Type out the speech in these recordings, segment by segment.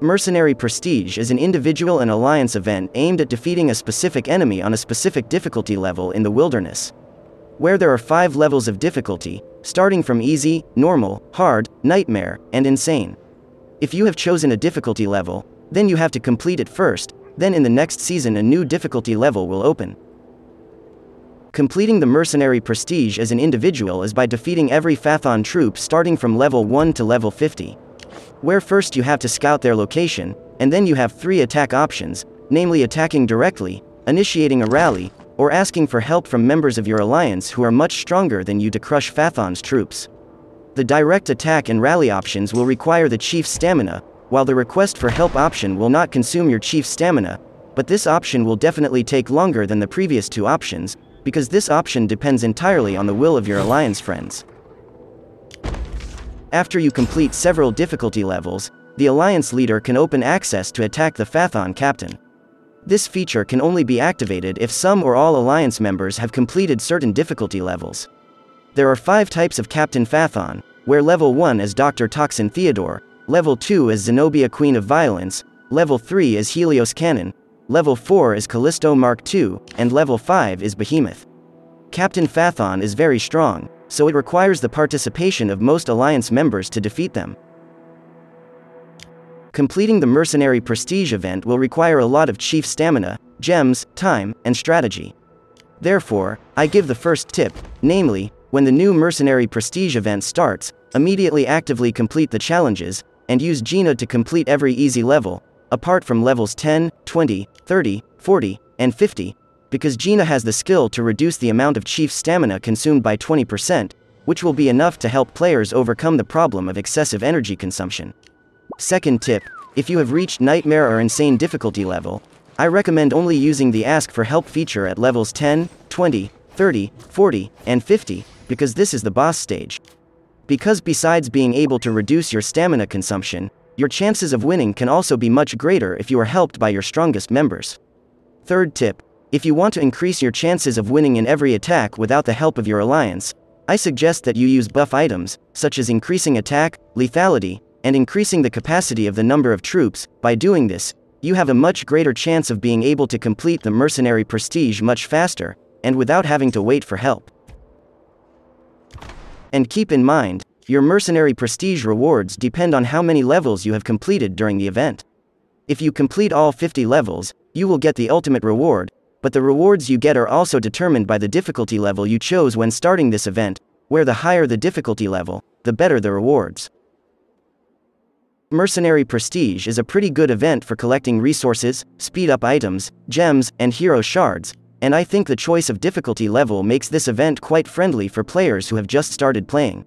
Mercenary Prestige is an individual and alliance event aimed at defeating a specific enemy on a specific difficulty level in the wilderness. Where there are five levels of difficulty, starting from easy, normal, hard, nightmare, and insane. If you have chosen a difficulty level, then you have to complete it first, then in the next season a new difficulty level will open. Completing the Mercenary Prestige as an individual is by defeating every Phaethon troop starting from level 1 to level 50 where first you have to scout their location, and then you have three attack options, namely attacking directly, initiating a rally, or asking for help from members of your alliance who are much stronger than you to crush Phaethon's troops. The direct attack and rally options will require the chief's stamina, while the request for help option will not consume your chief's stamina, but this option will definitely take longer than the previous two options, because this option depends entirely on the will of your alliance friends. After you complete several difficulty levels, the Alliance leader can open access to attack the Phaethon captain. This feature can only be activated if some or all Alliance members have completed certain difficulty levels. There are five types of Captain Phaethon, where level 1 is Dr. Toxin Theodore, level 2 is Zenobia Queen of Violence, level 3 is Helios Cannon, level 4 is Callisto Mark II, and level 5 is Behemoth. Captain Phaethon is very strong, so it requires the participation of most Alliance members to defeat them. Completing the Mercenary Prestige event will require a lot of chief stamina, gems, time, and strategy. Therefore, I give the first tip, namely, when the new Mercenary Prestige event starts, immediately actively complete the challenges, and use Gina to complete every easy level, apart from levels 10, 20, 30, 40, and 50, because Gina has the skill to reduce the amount of Chief's stamina consumed by 20%, which will be enough to help players overcome the problem of excessive energy consumption. Second tip, if you have reached Nightmare or Insane difficulty level, I recommend only using the Ask for Help feature at levels 10, 20, 30, 40, and 50, because this is the boss stage. Because besides being able to reduce your stamina consumption, your chances of winning can also be much greater if you are helped by your strongest members. Third tip, if you want to increase your chances of winning in every attack without the help of your alliance, I suggest that you use buff items, such as increasing attack, lethality, and increasing the capacity of the number of troops. By doing this, you have a much greater chance of being able to complete the mercenary prestige much faster, and without having to wait for help. And keep in mind, your mercenary prestige rewards depend on how many levels you have completed during the event. If you complete all 50 levels, you will get the ultimate reward, but the rewards you get are also determined by the difficulty level you chose when starting this event, where the higher the difficulty level, the better the rewards. Mercenary Prestige is a pretty good event for collecting resources, speed up items, gems, and hero shards, and I think the choice of difficulty level makes this event quite friendly for players who have just started playing.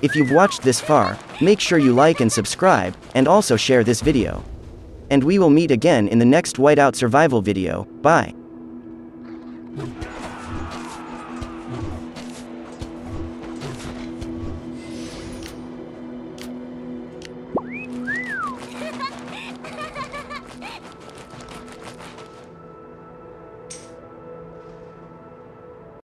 If you've watched this far, make sure you like and subscribe, and also share this video. And we will meet again in the next whiteout survival video, bye.